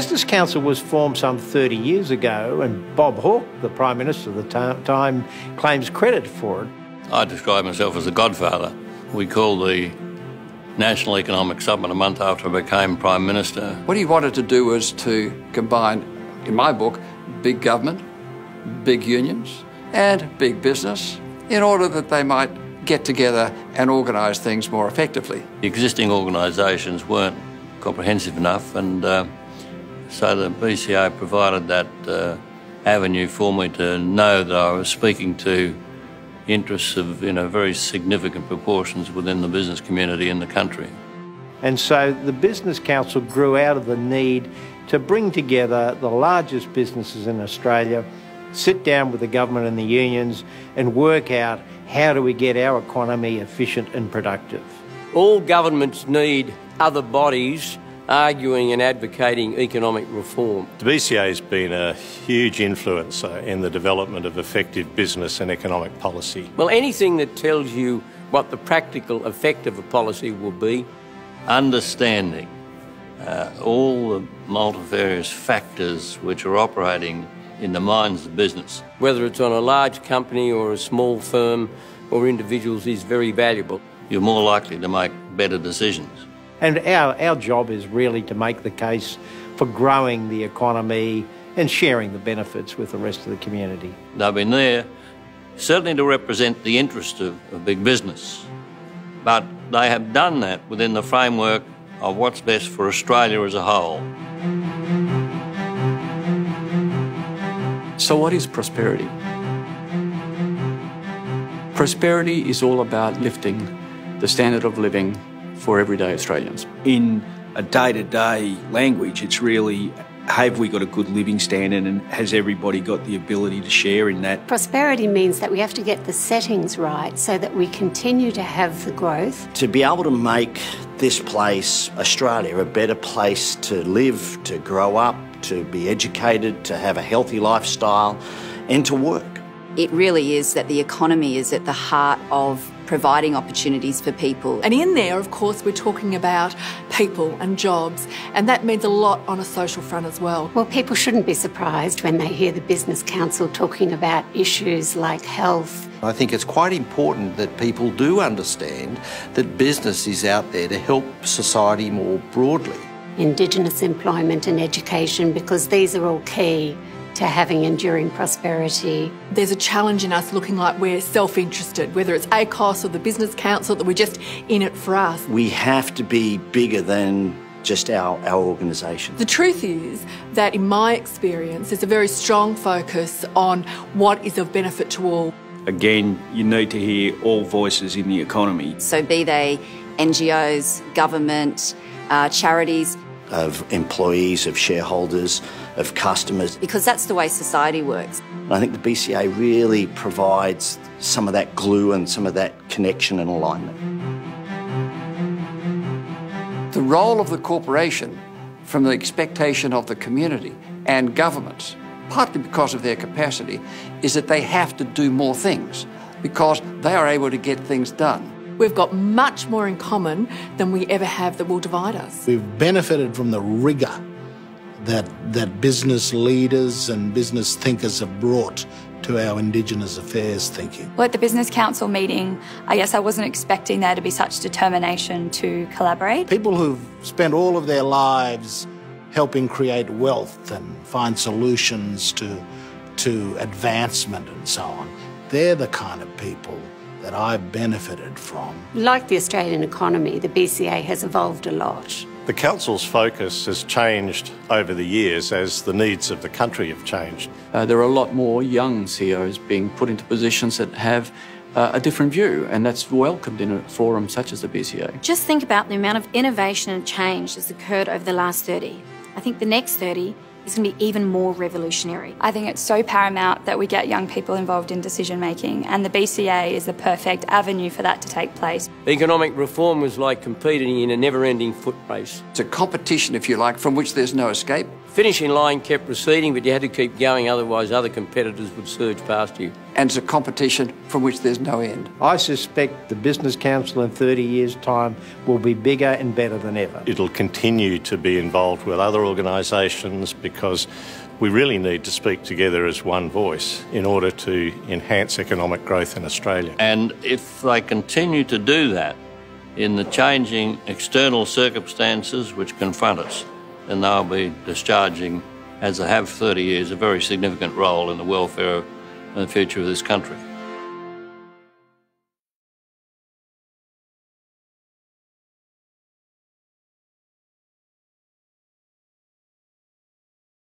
Business Council was formed some 30 years ago, and Bob Hawke, the Prime Minister at the time, claims credit for it. I describe myself as a godfather. We called the National Economic Summit a month after I became Prime Minister. What he wanted to do was to combine, in my book, big government, big unions, and big business in order that they might get together and organise things more effectively. The existing organisations weren't comprehensive enough, and uh, so the BCA provided that uh, avenue for me to know that I was speaking to interests of you know very significant proportions within the business community in the country. And so the Business Council grew out of the need to bring together the largest businesses in Australia, sit down with the government and the unions, and work out how do we get our economy efficient and productive. All governments need other bodies arguing and advocating economic reform. The BCA has been a huge influencer in the development of effective business and economic policy. Well, anything that tells you what the practical effect of a policy will be. Understanding uh, all the multifarious factors which are operating in the minds of business. Whether it's on a large company or a small firm or individuals is very valuable. You're more likely to make better decisions. And our, our job is really to make the case for growing the economy and sharing the benefits with the rest of the community. They've been there certainly to represent the interest of, of big business, but they have done that within the framework of what's best for Australia as a whole. So, what is prosperity? Prosperity is all about lifting the standard of living for everyday Australians. In a day to day language, it's really have we got a good living standard and has everybody got the ability to share in that? Prosperity means that we have to get the settings right so that we continue to have the growth. To be able to make this place, Australia, a better place to live, to grow up, to be educated, to have a healthy lifestyle, and to work. It really is that the economy is at the heart of providing opportunities for people. And in there, of course, we're talking about people and jobs, and that means a lot on a social front as well. Well, people shouldn't be surprised when they hear the Business Council talking about issues like health. I think it's quite important that people do understand that business is out there to help society more broadly. Indigenous employment and education, because these are all key to having enduring prosperity. There's a challenge in us looking like we're self interested, whether it's ACOSS or the Business Council, that we're just in it for us. We have to be bigger than just our, our organisation. The truth is that, in my experience, there's a very strong focus on what is of benefit to all. Again, you need to hear all voices in the economy. So, be they NGOs, government, uh, charities, of employees, of shareholders, of customers. Because that's the way society works. I think the BCA really provides some of that glue and some of that connection and alignment. The role of the corporation from the expectation of the community and governments, partly because of their capacity, is that they have to do more things because they are able to get things done. We've got much more in common than we ever have that will divide us. We've benefited from the rigour that, that business leaders and business thinkers have brought to our Indigenous affairs thinking. Well, at the Business Council meeting, I guess I wasn't expecting there to be such determination to collaborate. People who've spent all of their lives helping create wealth and find solutions to, to advancement and so on, they're the kind of people that I've benefited from. Like the Australian economy, the BCA has evolved a lot. The Council's focus has changed over the years as the needs of the country have changed. Uh, there are a lot more young CEOs being put into positions that have uh, a different view, and that's welcomed in a forum such as the BCA. Just think about the amount of innovation and change that's occurred over the last 30. I think the next 30 is going to be even more revolutionary. I think it's so paramount that we get young people involved in decision making, and the BCA is the perfect avenue for that to take place. Economic reform was like competing in a never ending foot race. It's a competition, if you like, from which there's no escape. finishing line kept receding, but you had to keep going, otherwise, other competitors would surge past you. And it's a competition from which there's no end. I suspect the Business Council in 30 years' time will be bigger and better than ever. It'll continue to be involved with other organisations because we really need to speak together as one voice in order to enhance economic growth in Australia. And if they continue to do that in the changing external circumstances which confront us, then they'll be discharging, as they have for 30 years, a very significant role in the welfare and the future of this country.